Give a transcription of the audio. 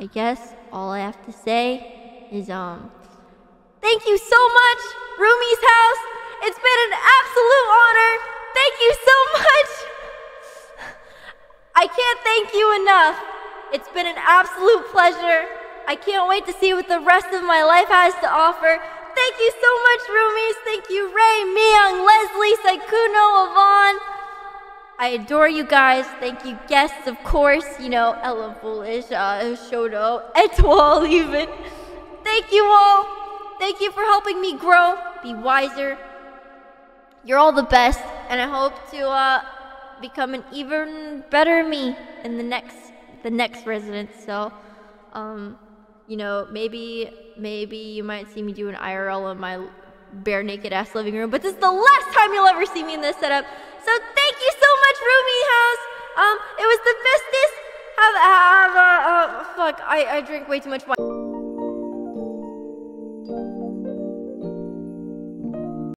I guess all I have to say is, um, thank you so much, Roomies house. It's been an absolute honor. Thank you so much. I can't thank you enough. It's been an absolute pleasure. I can't wait to see what the rest of my life has to offer. Thank you so much, Roomies. Thank you, Ray, Miyoung, Leslie. I adore you guys. Thank you, guests, of course. You know, Ella Bullish, uh, Shoto, Etoile, even. Thank you all. Thank you for helping me grow, be wiser. You're all the best, and I hope to uh, become an even better me in the next the next residence. So, um, you know, maybe maybe you might see me do an IRL in my bare naked ass living room, but this is the last time you'll ever see me in this setup. So thank so House. Um, it was the bestest. Have have uh, uh fuck. I I drink way too much wine.